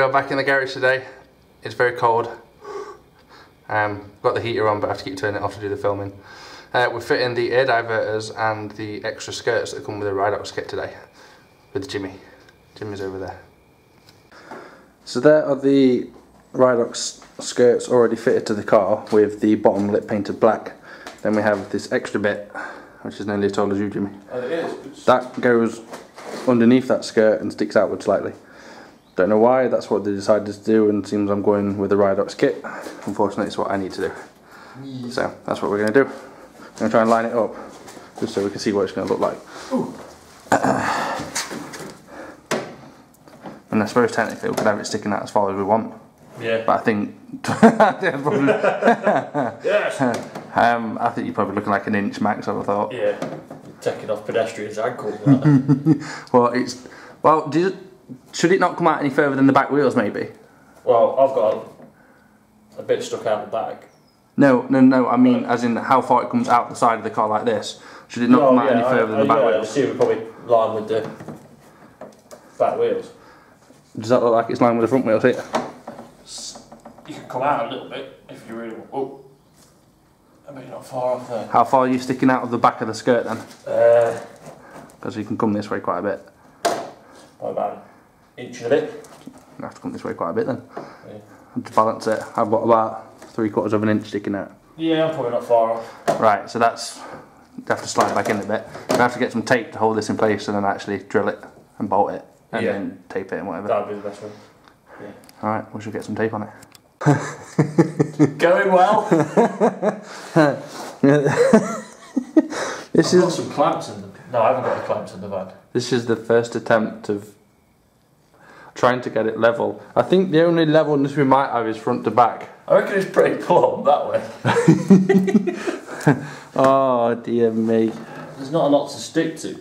We are back in the garage today. It's very cold. Um, got the heater on, but I have to keep turning it off to do the filming. Uh, we're fitting the air diverters and the extra skirts that come with the Ridox kit today with Jimmy. Jimmy's over there. So there are the Ridox skirts already fitted to the car with the bottom lip painted black. Then we have this extra bit, which is nearly as tall as you, Jimmy. Oh, it is. That goes underneath that skirt and sticks outward slightly. Don't know why, that's what they decided to do and seems I'm going with the Ridox kit. Unfortunately it's what I need to do. So that's what we're going to do. I'm going to try and line it up just so we can see what it's going to look like. and I suppose technically we could have it sticking out as far as we want. Yeah. But I think Yes. um, I think you're probably looking like an inch max. I would have thought. yeah. Taking off pedestrians' ankles. Well, it's well. Do you, should it not come out any further than the back wheels? Maybe. well, I've got a, a bit stuck out the back. No, no, no. I mean, as in how far it comes out the side of the car like this. Should it not come out any further I, than the back yeah, I wheels? assume it probably line with the back wheels. Does that look like it's lined with the front wheels here? You can come out a little bit if you really want. Oh, I bet you're not far off there. How far are you sticking out of the back of the skirt then? Uh, Because you can come this way quite a bit. by about an inch and a bit. You have to come this way quite a bit then. Yeah. To balance it, I've got about three quarters of an inch sticking out. Yeah, I'm probably not far off. Right, so that's have to slide back in a bit. I have to get some tape to hold this in place and then actually drill it and bolt it and Yeah. then tape it and whatever. That'd be the best one. Alright, we should get some tape on it. Going well. This I've got is some clamps in them. No, I haven't got the clamps in the van. this is the first attempt of trying to get it level. I think the only levelness we might have is front to back. I reckon it's pretty plumb that way. Oh dear me. There's not a lot to stick to.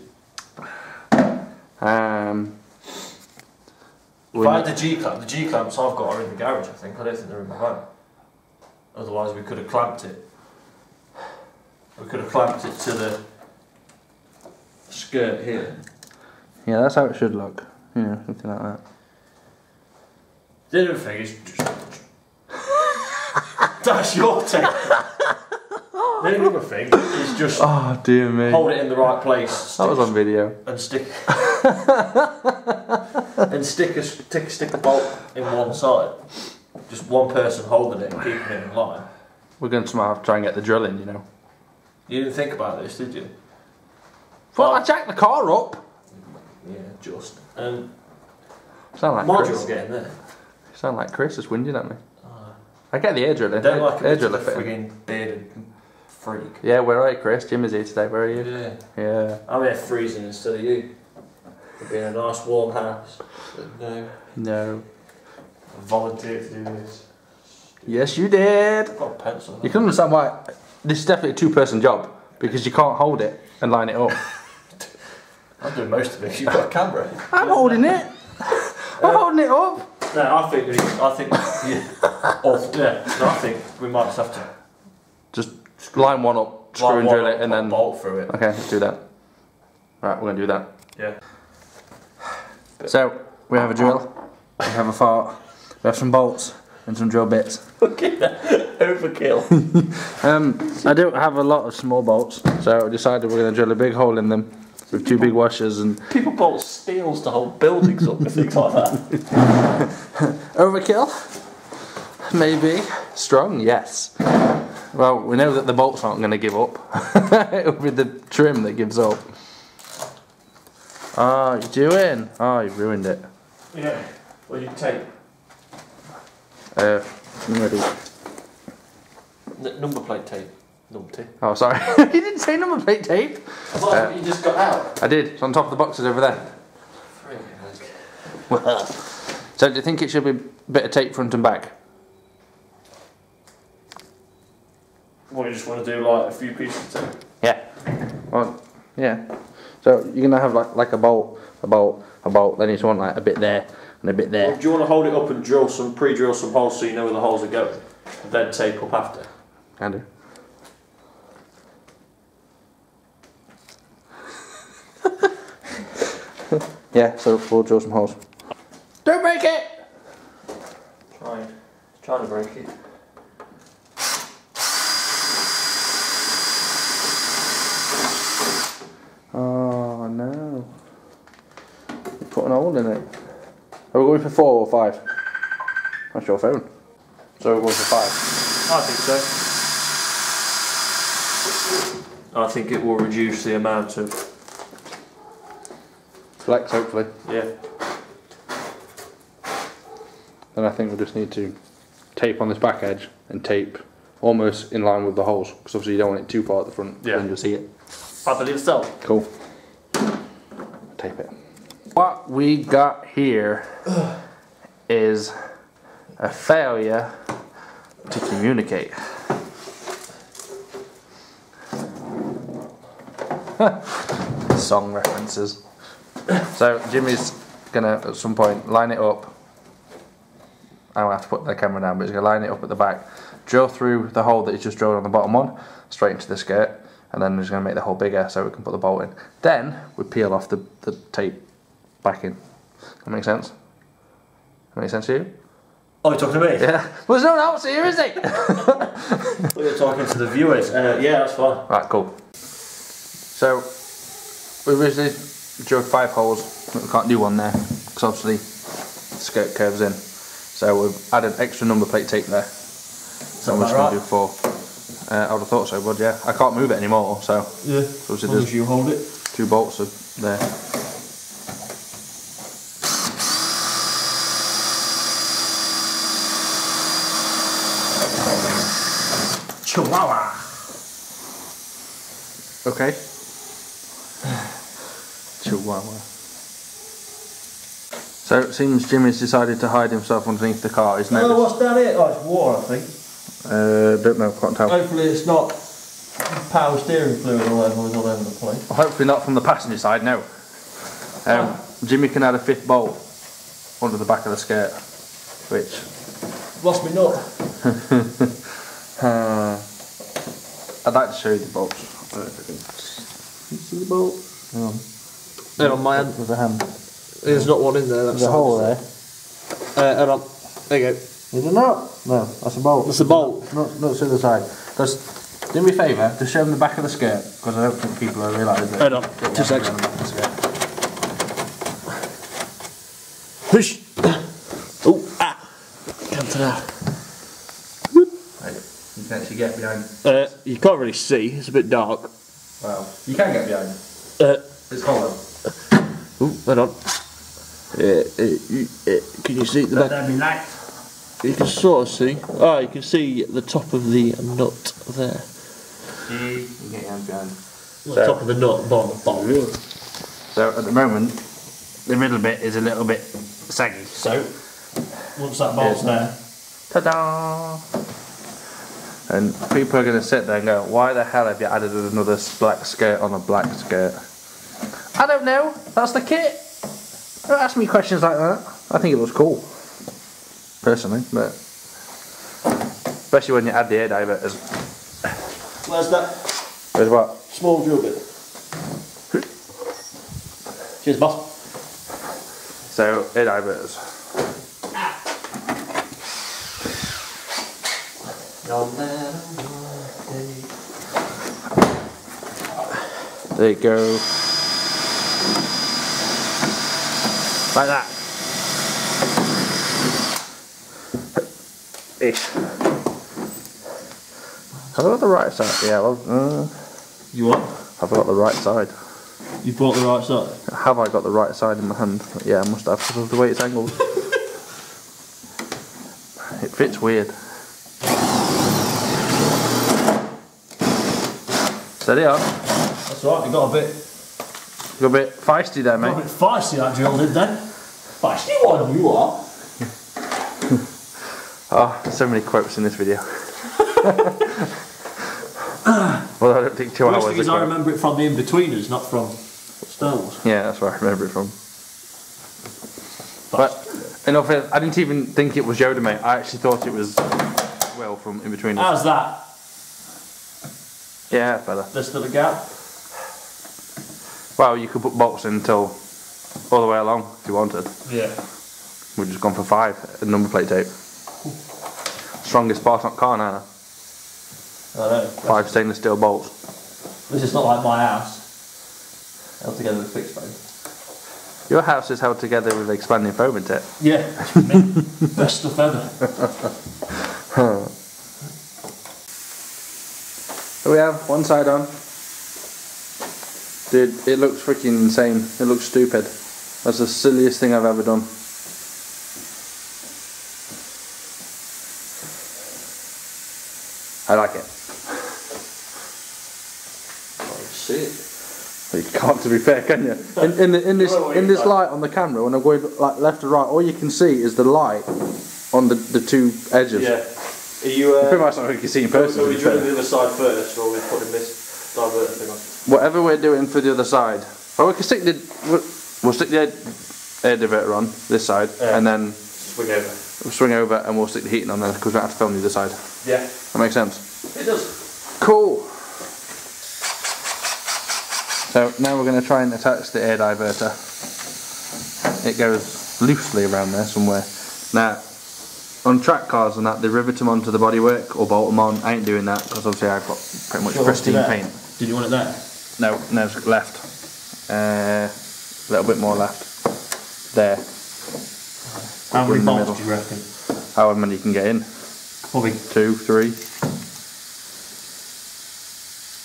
Um If I had the G clamp, the G clamps I've got are in the garage. I think I don't think they're in my van. Otherwise, we could have clamped it. We could have clamped it to the skirt here. Yeah, that's how it should look. Yeah, something like that. The other thing is that's your take. The other thing is just Oh dear me. hold it in the right place. That was on video. and stick and stick a stick, stick a bolt in one side. Just one person holding it and keeping it in line. We're going to somehow try and get the drill in, you know. You didn't think about this, did you? Well, I jacked the car up. Yeah, just. Um, Sound like getting there. Sound like Chris is whinging at me. Uh, I get the air drill I in. don't like air a bit of driller a frigging bearded freak. Yeah, where are you, Chris? Jim is here today. Where are you? Yeah. Yeah. I'm here freezing instead of you. It'd be in a nice warm house. But no, No. I volunteered to do this. Yes, you did. I've got a pencil. You can understand why this is definitely a two-person job because you can't hold it and line it up. I'm doing most of it. You've got a camera. I'm holding it. I'm holding it up. No, I think we, I think yeah. Off, yeah. No, I think we might just have to Just line one up, screw line and drill up, it, and then. bolt through it. Okay, let's do that. Right, we're gonna do that. Yeah. So we have a drill, we have a fart, we have some bolts and some drill bits. Overkill. Um, I don't have a lot of small bolts, so I decided we're gonna drill a big hole in them with two big washers and People bolt steels to hold buildings up and things like that. overkill. Maybe strong, yes. Well, we know that the bolts aren't gonna give up. It'll be the trim that gives up. Ah, you doing? Oh, you ruined it. Yeah. Well, you take Uh, I'm ready. n- number plate tape. Number tape. Oh, sorry. you didn't say number plate tape. Well, that's what uh, you just got out. I did. It's on top of the boxes over there. So do you think it should be a bit of tape front and back? What, you just want to do like a few pieces of tape? Yeah. Well, yeah. So you're gonna have like like a bolt, a bolt, a bolt. Then you just want like a bit there and a bit Or there. do you want to hold it up and drill some, pre-drill some holes so you know where the holes are going? And then tape up after? Can do. Yeah. So we'll drill some holes. Don't break it. Trying Trying to break it. Oh no. You put an hole in it. Are we going for four or five? That's your phone. So we're going for five. I think so. I think it will reduce the amount of Flex, hopefully. yeah. Then I think we'll just need to tape on this back edge and tape almost in line with the holes because obviously you don't want it too far at the front. Yeah. Then you'll see it. I believe so. Cool. Tape it. What we got here is a failure to communicate. Song references. So Jimmy's gonna at some point line it up. I will have to put the camera down, but he's gonna line it up at the back, drill through the hole that he's just drilled on the bottom one, straight into the skirt, and then he's gonna make the hole bigger so we can put the bolt in. Then we peel off the, the tape back in. That makes sense? That makes sense to you? Oh, you're talking to me? Yeah. Well, there's no one else here, is he? You're talking to the viewers. Uh, yeah, that's fine. Right, cool. So, we originally drilled five holes, but we can't do one there, because obviously the skirt curves in. So we've added extra number plate tape there. So we're just going to do four. Uh, I would have thought so, but yeah, I can't move it anymore, so Yeah. obviously As long as you hold it. two bolts are there. Chihuahua. Okay. So it seems Jimmy's decided to hide himself underneath the car. He's Oh, what's down here? Oh, it's water, I think. Uh, don't know, can't tell. Hopefully it's not power steering fluid all over, all over the place. Hopefully not from the passenger side, no. Um, Jimmy can add a fifth bolt under the back of the skirt, which Lost me nut. uh, I'd like to show you the bolts. I don't know if I can- Can you see the bolt? Hang on. Hang on, man. There's a hand. There's not one in there. That's There's a hole there. Uh, hold on. There you go. Is it not? No, that's a bolt. That's a bolt. Not, not to the side. Just do me a favour, just show them the back of the skirt, because I don't think people are realising that. Hold on, that two one's seconds. on the back of the skirt. Push. Oh, ah. Come to that. Right, You can actually get behind. Uh, you can't really see. It's a bit dark. Well, you can get behind. Uh, It's hollow. Oh, hold on. Uh, uh, uh, can you see the back? That'd be light. You can sort of see. Oh, you can see the top of the nut there. You get your hands behind. The top of the nut, bottom of the bolt. So at the moment, the middle bit is a little bit saggy. So, once that bolt's there, Ta-da! And people are going to sit there and go, why the hell have you added another black skirt on a black skirt? I don't know. That's the kit. Don't ask me questions like that. I think it looks cool. Personally, but... Especially when you add the air diverters. where's that There's what? small drill bit? Cheers, boss. So, air divers. There you go. Like that. Ish. Have I got the right side? Yeah, well, uh, You what? have I got the right side? You bought the right side. Have I got the right side in my hand? Yeah, I must have because of the way it's angled. it fits weird. Steady on. That's right, you got a bit, Got a bit feisty there, mate. Got a bit feisty that drill did then. Feisty one, you are. Oh, so many quotes in this video. well, I don't think two Worst hours. thing is I remember it from the Inbetweeners, not from Star Wars. Yeah, that's where I remember it from. But in all fairness, I didn't even think it was Yoda, mate. I actually thought it was well from In Between. How's that? Yeah, fella. There's still a gap. Well, you could put bolts in until all the way along if you wanted. Yeah. We've just gone for five, number plate tape. strongest part on car now. I know. Five stainless steel bolts. This is not like my house. Held together with fixed frame. Your house is held together with expanding foam, isn't it? Yeah, best stuff ever. Here we have one side on. Dude, it looks freaking insane. It looks stupid. That's the silliest thing I've ever done. I like it. See it. You can't, to be fair, can you? In, in, the, in this in this light on the camera, when I'm going like left to right, all you can see is the light on the, the two edges. Yeah. Are you? Uh, Pretty much like you can see in person. Are we drilling the other side first, or are we putting this diverter thing on? Whatever we're doing for the other side, well, we can stick the we'll, we'll stick the air, diverter on this side, Yeah. and then Swing over. we'll swing over and we'll stick the heating on there because we don't have to film the other side. Yeah. That makes sense. It does. Cool. So now we're going to try and attach the air diverter. It goes loosely around there somewhere. Now, on track cars and that, they rivet them onto the bodywork or bolt them on. I ain't doing that because obviously I've got pretty much Sure, pristine paint. Did you want it there? No, no, left. Uh, a little bit more left. There. How many bolts do you reckon? However many you can get in. Probably. Two, three.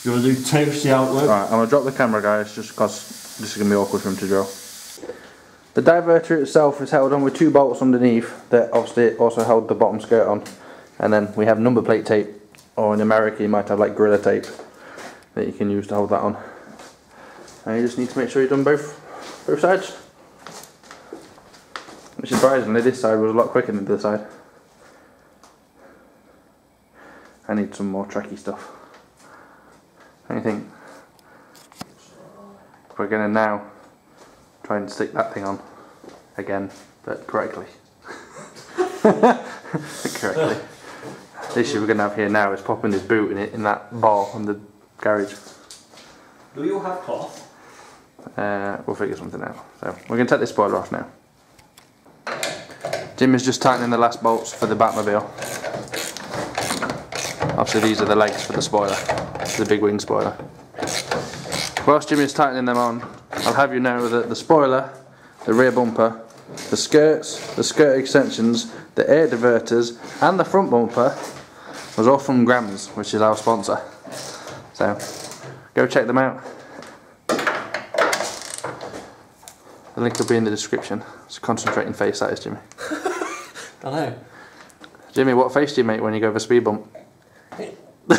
You want to do two? See how it works. Right, I'm gonna drop the camera, guys, just because this is gonna be awkward for him to draw. The diverter itself is held on with two bolts underneath that obviously also held the bottom skirt on, and then we have number plate tape, or in America you might have like Gorilla tape that you can use to hold that on. You just need to make sure you've done both both sides. Which surprisingly, this side was a lot quicker than the other side. I need some more tracky stuff. Anything? We're gonna now try and stick that thing on again, but correctly. correctly. The issue we're gonna have here now is popping this boot in it in that bar on the garage. Do you all have cloth? Uh, we'll figure something out. So we're gonna take this spoiler off now. Jim is just tightening the last bolts for the Batmobile. Obviously these are the legs for the spoiler, the big wing spoiler. Whilst Jim is tightening them on, I'll have you know that the spoiler, the rear bumper, the skirts, the skirt extensions, the air diverters and the front bumper was all from Grams, which is our sponsor. So go check them out. The link will be in the description. It's a concentrating face that is, Jimmy. I know. Jimmy, what face do you make when you go over a speed bump?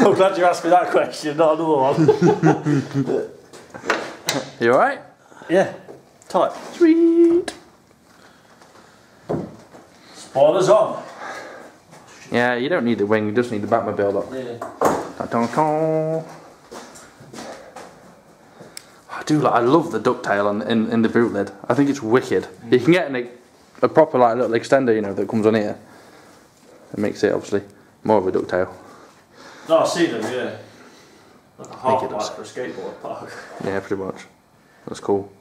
I'm glad you asked me that question, not another one. You alright? yeah. Tight. Sweet. Spoilers on. Yeah, you don't need the wing, you just need the Batmobile look. Yeah. Dun-dun-dun. I do like, I love the ducktail on, in, in the boot lid. I think it's wicked. You can get an, a proper like little extender, you know, that comes on here. It makes it obviously more of a ducktail. No, I see them, yeah. Like a half it does. pipe for a skateboard park. Yeah, pretty much. That's cool.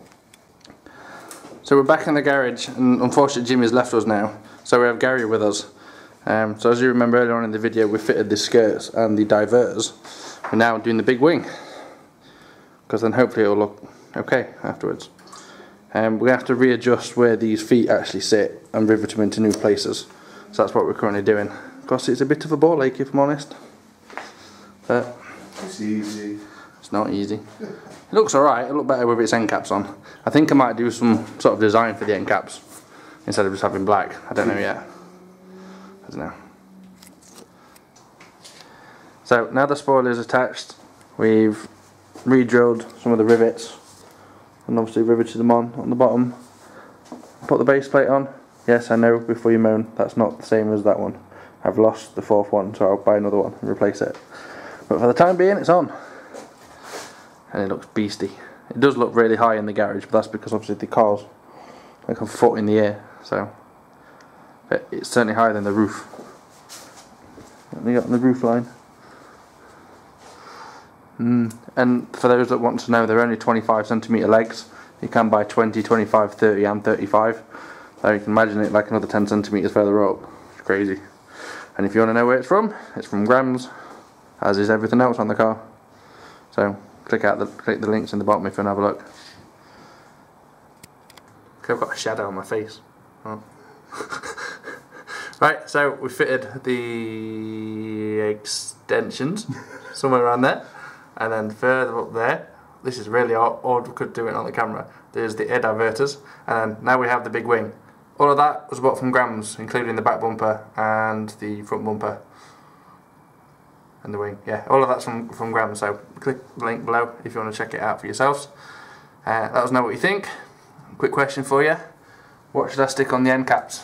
So we're back in the garage, and unfortunately Jimmy's left us now. So we have Gary with us. Um, so as you remember earlier on in the video, we fitted the skirts and the diverters. We're now doing the big wing, because then hopefully it'll look okay afterwards. Um, we're have to readjust where these feet actually sit and rivet them into new places. So that's what we're currently doing. Because it's a bit of a ball ache, if I'm honest. But It's easy. it's not easy. It looks alright, it look better with its end caps on. I think I might do some sort of design for the end caps instead of just having black. I don't know yet. I don't. So now the spoiler is attached, we've re-drilled some of the rivets and obviously riveted them on on the bottom. Put the base plate on. Yes, I know before you moan, that's not the same as that one. I've lost the fourth one, so I'll buy another one and replace it. But for the time being, it's on and it looks beasty. It does look really high in the garage, but that's because obviously the car's like a foot in the air, so but it's certainly higher than the roof. We got on the roof line? Mm. And for those that want to know, they're only 25 centimeter legs. You can buy 20, 25, 30, and 35. So you can imagine it like another 10 centimetres further up. It's crazy. And if you want to know where it's from, it's from Grams, as is everything else on the car. So click out the click the links in the bottom if you want to have a look. I've got a shadow on my face. Oh. right, so we fitted the extensions somewhere around there, and then further up there. This is really odd. We could do it on the camera. There's the air diverters, and now we have the big wing. All of that was bought from Grams, including the back bumper and the front bumper and the wing. Yeah, all of that's from from Grams. So click the link below if you want to check it out for yourselves. Uh, let us know what you think. Quick question for you: What should I stick on the end caps?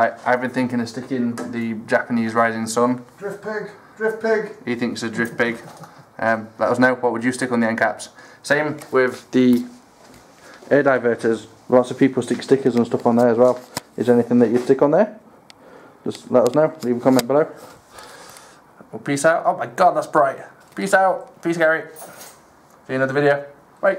Like I've been thinking of sticking the Japanese Rising Sun. Drift pig, drift pig. He thinks a drift pig. Um, let us know what would you stick on the end caps. Same with the air diverters. Lots of people stick stickers and stuff on there as well. Is there anything that you stick on there? Just let us know. Leave a comment below. Well, peace out. Oh my god, that's bright. Peace out. Peace, Gary. See you in another video. Bye.